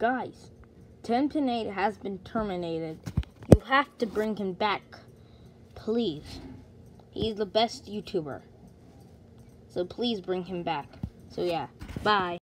Guys, Tenpin8 has been terminated. You have to bring him back. Please. He's the best YouTuber. So please bring him back. So yeah, bye.